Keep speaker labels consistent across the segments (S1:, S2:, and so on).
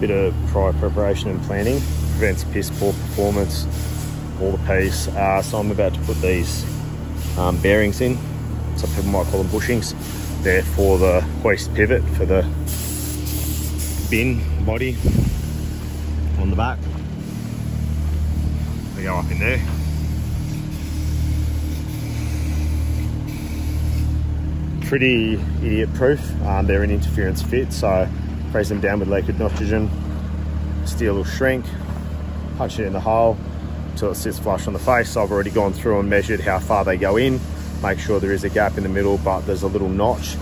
S1: bit of prior preparation and planning. Prevents piss poor performance all the piece. Uh, so I'm about to put these um, bearings in. Some people might call them bushings. They're for the hoist pivot for the bin body on the back. They go up in there. Pretty idiot proof um, they're an interference fit so Raise them down with liquid nitrogen, steel will shrink, punch it in the hole until it sits flush on the face. So I've already gone through and measured how far they go in, make sure there is a gap in the middle, but there's a little notch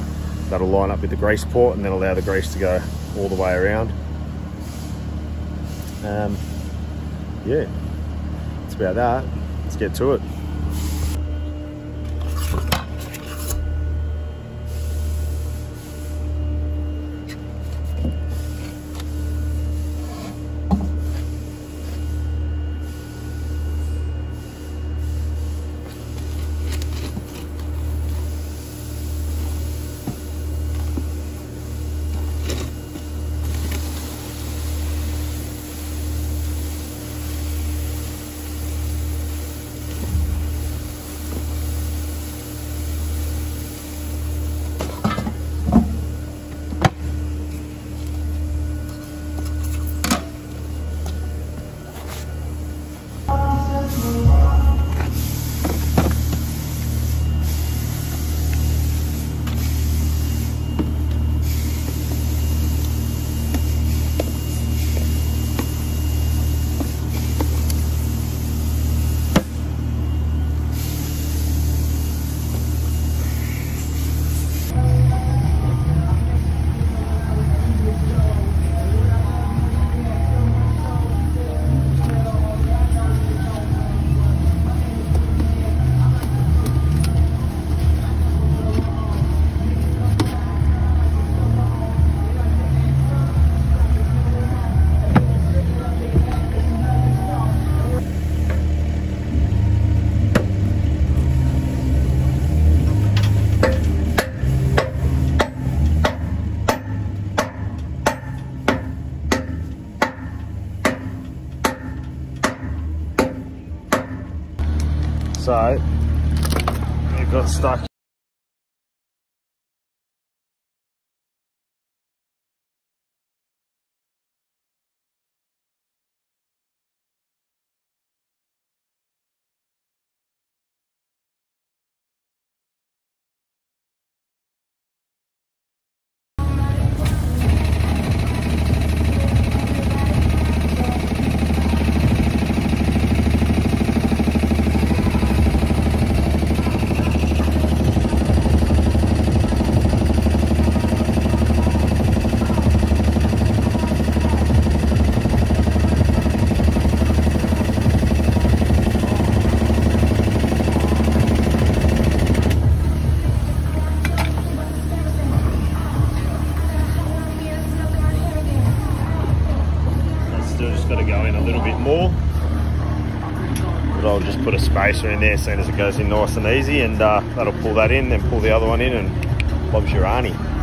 S1: that'll line up with the grease port and then allow the grease to go all the way around. Um, yeah, that's about that. Let's get to it. So it got stuck I'll just put a spacer in there soon as it goes in nice and easy and uh, that'll pull that in, then pull the other one in and Bob's your Arnie.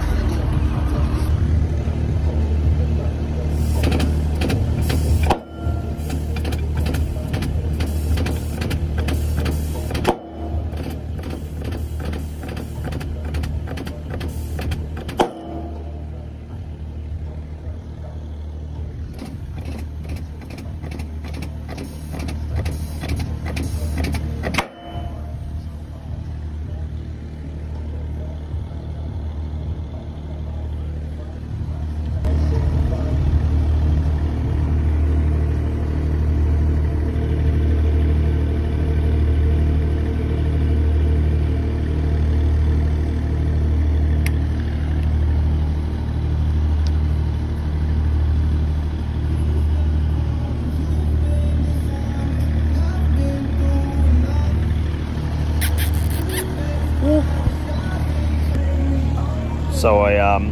S1: So I um,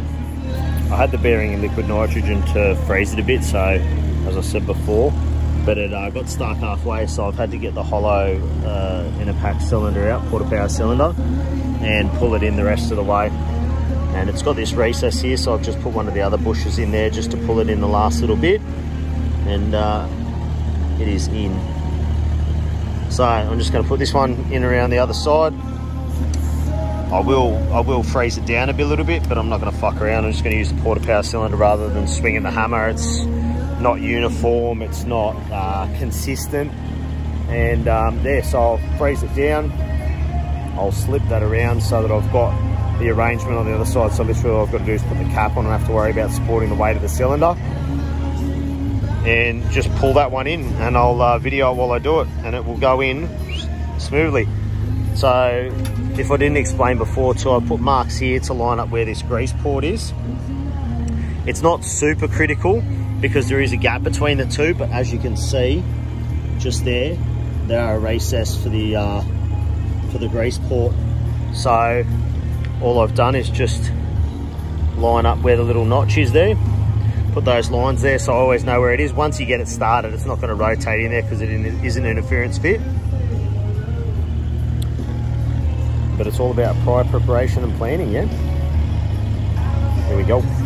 S1: I had the bearing in liquid nitrogen to freeze it a bit. So as I said before, but it uh, got stuck halfway. So I've had to get the hollow uh, Enerpac cylinder out, porta power cylinder, and pull it in the rest of the way. and it's got this recess here so I've just put one of the other bushes in there just to pull it in the last little bit and uh, it is in so I'm just going to put this one in around the other side I will I will freeze it down a bit, a little bit but I'm not going to fuck around I'm just going to use the porta power cylinder rather than swinging the hammer it's not uniform it's not uh, consistent and um, there so I'll freeze it down I'll slip that around so that I've got the arrangement on the other side. So literally all I've got to do is put the cap on and have to worry about supporting the weight of the cylinder. And just pull that one in and I'll uh, video while I do it and it will go in smoothly. So if I didn't explain before too, I put marks here to line up where this grease port is. It's not super critical because there is a gap between the two, but as you can see, just there, there are a recess for the uh, for the grease port. So all I've done is just line up where the little notch is there put those lines there so I always know where it is once you get it started it's not going to rotate in there because it isn't interference fit but it's all about prior preparation and planning yeah? Here we go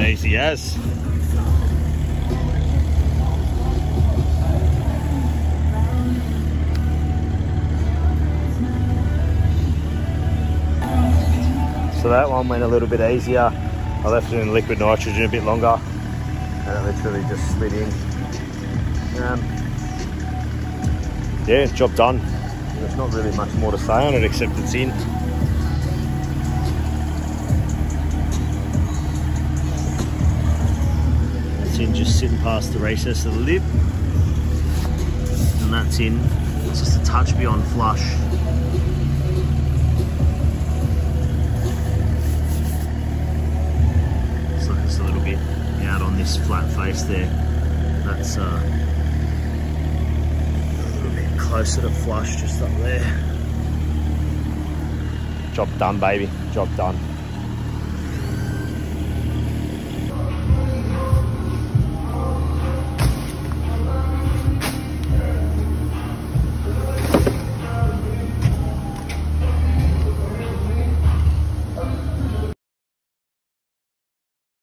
S1: Yes. So that one went a little bit easier. I left it in liquid nitrogen a bit longer and it literally just slid in. Um, yeah, job done. There's not really much more to say on it except it's in. In just sitting past the recess of the lip and that's in. It's just a touch beyond flush. So it's a little bit out on this flat face there. That's uh, a little bit closer to flush just up there. Job done baby. Job done